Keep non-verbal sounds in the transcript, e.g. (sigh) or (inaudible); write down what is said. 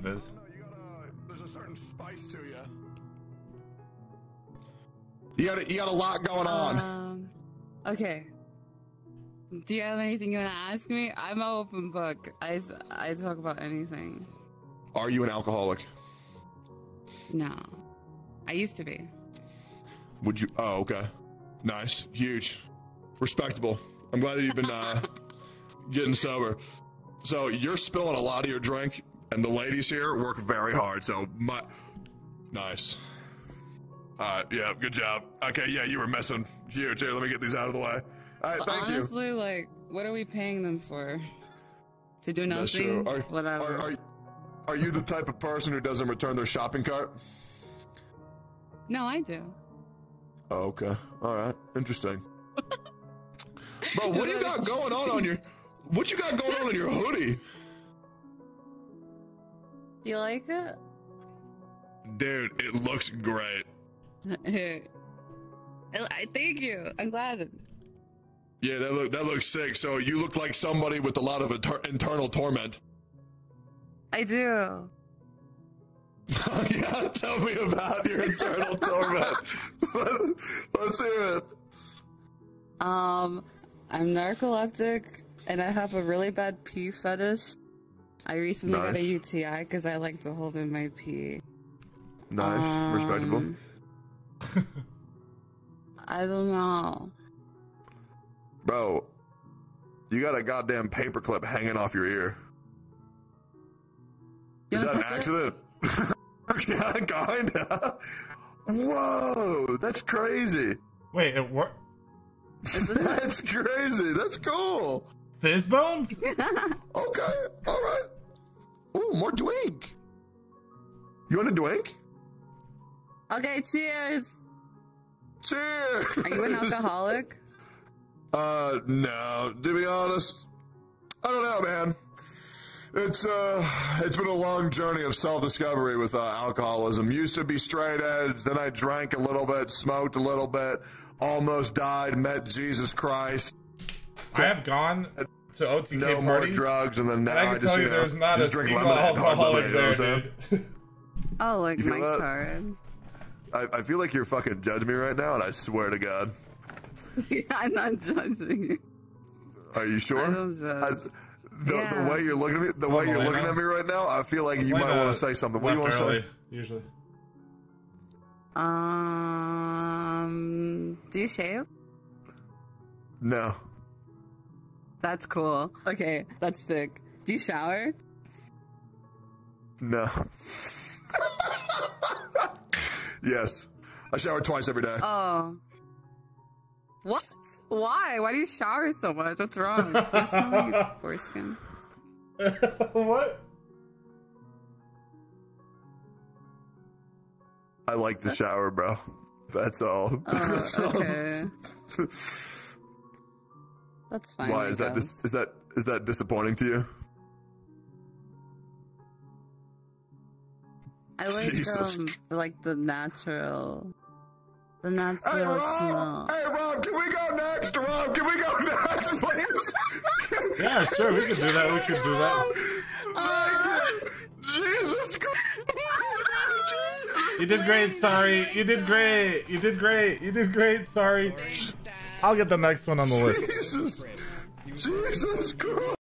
Viz. There's a certain spice to you. You got a, you got a lot going on. Um, okay. Do you have anything you want to ask me? I'm an open book. I, I talk about anything. Are you an alcoholic? No. I used to be. Would you? Oh, okay. Nice, huge, respectable. I'm glad that you've been uh, (laughs) getting sober. So you're spilling a lot of your drink, and the ladies here work very hard. So my, nice. Uh, yeah, good job. Okay, yeah, you were messing. Here, let me get these out of the way. All right, But thank you. honestly, like, what are we paying them for? To do nothing? That's true. Are, Whatever. Are, are, are you the type of person who doesn't return their shopping cart? No, I do. Oh, okay. All right. Interesting. (laughs) Bro, what do you got going on on your? What you got going on in your hoodie? Do you like it? Dude, it looks great. (laughs) I- Thank you. I'm glad. Yeah, that look that looks sick. So you look like somebody with a lot of inter- internal torment. I do. (laughs) yeah, tell me about your internal torment. (laughs) Let's hear it. Um, I'm narcoleptic and I have a really bad pee fetish. I recently got a UTI because I like to hold in my pee. Nice, respectable. Um, (laughs) I don't know. Bro, you got a goddamn paperclip hanging off your ear. You Is that an accident? (laughs) yeah, kinda. Whoa, that's crazy. Wait, it worked. (laughs) That's crazy. That's cool. Fizz bones? (laughs) Okay, all right. Ooh, more drink. You want a drink? Okay, cheers. Cheers. Are you an (laughs) alcoholic? Uh, no. To be honest, I don't know, man. It's uh, it's been a long journey of self-discovery with uh, alcoholism. Used to be straight edge, then I drank a little bit, smoked a little bit, almost died, met Jesus Christ. I have gone to OTK No more drugs, and then now and I I, just tell you you know, there's not just a drink single lemonade and hard alcoholic lemonade, you know there, what I'm saying? dude. (laughs) Oh, like You feel Mike's that? hard. I, I feel like you're fucking judging me right now, and I swear to God. (laughs) I'm not judging you. Are you sure? I don't judge. I- the, Yeah. the way you're looking at me, the way you're looking at me right now, I feel like you might want to say something. What do you want to say? Usually. Um, do you shave? No. That's cool. Okay, that's sick. Do you shower? No. (laughs) yes. I shower twice every day. Oh. What? Why? Why do you shower so much? What's wrong? You smell like your foreskin. (laughs) what? I like the shower, bro. That's all. (laughs) Oh, That's all. okay. That's fine. Why is that dis- is that is that disappointing to you? I like Jesus. um like the natural, the Hey, natural Rob! smell. Hey, Rob! Can we go next, Rob? Can we go next, please? (laughs) Yeah, sure, we could do that. We could do that. Jesus Christ! You did great. Sorry. You did great. You did great. You did great. Sorry. I'll get the next one on the list. Jesus! Jesus Christ!